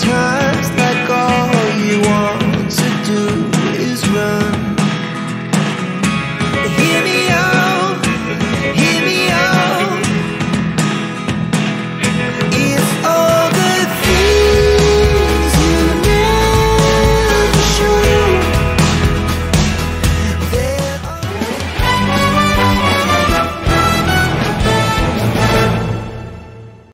time.